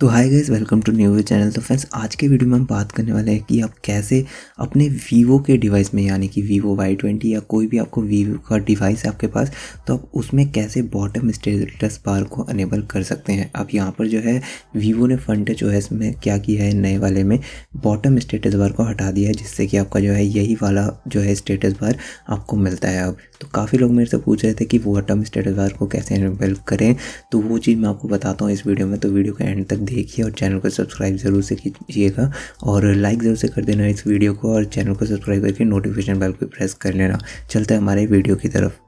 तो hi guys welcome to new channel तो friends आज के वीडियो में हम बात करने वाले हैं कि आप कैसे अपने वीवो के डिवाइस में, यानी कि वीवो वाई ट्वेंटी या कोई भी आपको वीवो का डिवाइस है आपके पास तो आप उसमें कैसे बॉटम स्टेटस बार को अनेबल कर सकते हैं? अब यहाँ पर जो है वीवो ने फ्रंट जो है इसमें क्या किया है, नए वाले में बॉटम स्टेटस बार को हटा दिया है, जिससे कि आपका जो है यही वाला जो है स्टेटस बार आपको मिलता है अब। तो काफ़ी लोग मेरे से पूछ रहे थे कि बॉटम स्टेटस बार को कैसे अनेबल करें तो वो चीज़ मैं आपको बताता हूँ इस वीडियो में। तो वीडियो के एंड तक देखिए और चैनल को सब्सक्राइब ज़रूर से कीजिएगा और लाइक ज़रूर से कर देना इस वीडियो को और चैनल को सब्सक्राइब करके नोटिफिकेशन बेल को प्रेस कर लेना। चलते हैं हमारे वीडियो की तरफ़।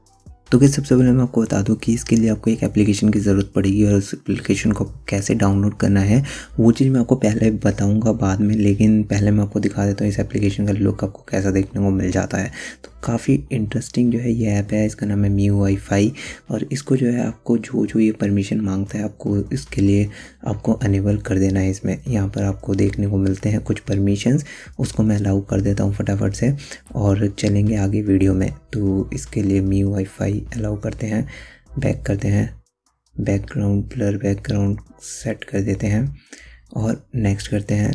तो कि सबसे पहले मैं आपको बता दूँ कि इसके लिए आपको एक एप्लीकेशन की ज़रूरत पड़ेगी और उस एप्लीकेशन को कैसे डाउनलोड करना है, वो चीज़ मैं आपको पहले बताऊँगा बाद में, लेकिन पहले मैं आपको दिखा देता हूँ इस एप्लीकेशन का लुक आपको कैसा देखने को मिल जाता है। तो काफ़ी इंटरेस्टिंग जो है ये ऐप है, इसका नाम है मी म्यू वाईफाई और इसको जो है आपको जो जो ये परमिशन माँगता है, आपको इसके लिए आपको अनेबल कर देना है इसमें। यहाँ पर आपको देखने को मिलते हैं कुछ परमिशंस उसको मैं अलाउ कर देता हूँ फटाफट से और चलेंगे आगे वीडियो में। तो इसके लिए मी म्यू वाईफाई अलाउ करते हैं बैक करते हैं बैकग्राउंड ब्लर बैकग्राउंड सेट कर देते हैं और नेक्स्ट करते हैं।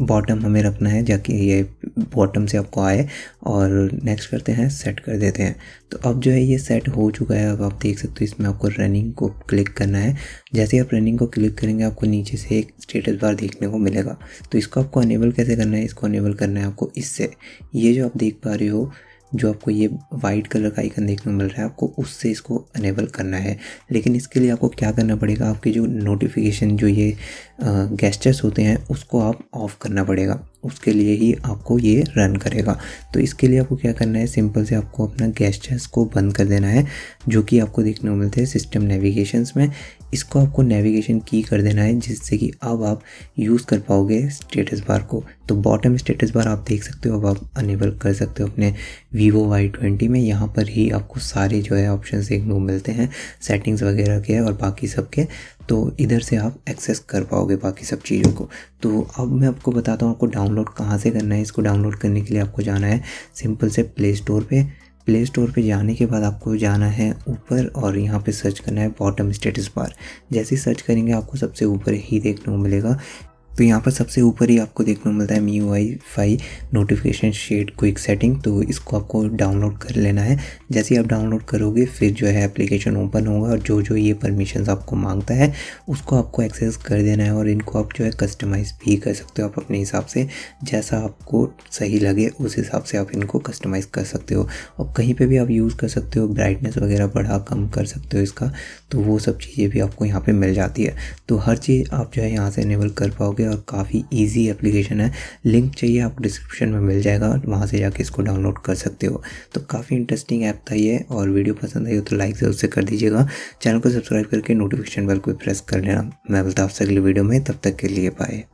बॉटम हमें रखना है, जाके ये बॉटम से आपको आए और नेक्स्ट करते हैं सेट कर देते हैं। तो अब जो है ये सेट हो चुका है, अब आप देख सकते हो इसमें आपको रनिंग को क्लिक करना है। जैसे आप रनिंग को क्लिक करेंगे, आपको नीचे से एक स्टेटस बार देखने को मिलेगा। तो इसको आपको अनेबल कैसे करना है? इसको अनेबल करना है आपको इससे। ये जो आप देख पा रहे हो, जो आपको ये वाइट कलर का आइकन देखने को मिल रहा है, आपको उससे इसको अनेबल करना है। लेकिन इसके लिए आपको क्या करना पड़ेगा? आपके जो नोटिफिकेशन जो ये गेस्टर्स होते हैं, उसको आप ऑफ़ करना पड़ेगा। उसके लिए ही आपको ये रन करेगा। तो इसके लिए आपको क्या करना है? सिंपल से आपको अपना गेस्टर्स को बंद कर देना है, जो कि आपको देखने को मिलते हैं सिस्टम नेविगेशंस में। इसको आपको नेविगेशन की कर देना है, जिससे कि अब आप यूज़ कर पाओगे स्टेटस बार को। तो बॉटम स्टेटस बार आप देख सकते हो, अब आप अनेबल कर सकते हो अपने वीवो वाई ट्वेंटी में। यहाँ पर ही आपको सारे जो है ऑप्शन देखने को मिलते हैं सेटिंग्स वगैरह के और बाकी सब के। तो इधर से आप एक्सेस कर पाओगे। बाकी सब चीज़ों को। तो अब मैं आपको बताता हूँ आपको डाउनलोड कहाँ से करना है। इसको डाउनलोड करने के लिए आपको जाना है सिंपल से प्ले स्टोर पर प्ले स्टोर पे जाने के बाद आपको जाना है ऊपर और यहाँ पे सर्च करना है बॉटम स्टेटस बार। जैसे ही सर्च करेंगे आपको सबसे ऊपर ही देखने को मिलेगा। तो यहाँ पर सबसे ऊपर ही आपको देखने को मिलता है Mi WiFi notification shade quick setting तो इसको आपको डाउनलोड कर लेना है। जैसे ही आप डाउनलोड करोगे, फिर जो है एप्लीकेशन ओपन होगा और जो जो ये परमिशन आपको माँगता है, उसको आपको एक्सेस कर देना है और इनको आप जो है कस्टमाइज़ भी कर सकते हो आप अपने हिसाब से। जैसा आपको सही लगे, उस हिसाब से आप इनको कस्टमाइज़ कर सकते हो। और कहीं पर भी आप यूज़ कर सकते हो ब्राइटनेस वगैरह बढ़ा, कम कर सकते हो इसका तो वो सब चीज़ें भी आपको यहाँ पर मिल जाती है। तो हर चीज़ आप जो है यहाँ से इनेबल कर पाओगे। पे और काफ़ी ईजी एप्लीकेशन है। लिंक चाहिए आपको डिस्क्रिप्शन में मिल जाएगा वहाँ से जाके इसको डाउनलोड कर सकते हो। तो काफ़ी इंटरेस्टिंग ऐप था ये और वीडियो पसंद आई हो तो लाइक ज़रूर से कर दीजिएगा। चैनल को सब्सक्राइब करके नोटिफिकेशन बेल को प्रेस कर लेना। मैं बोलता आपसे अगले वीडियो में। तब तक के लिए पाए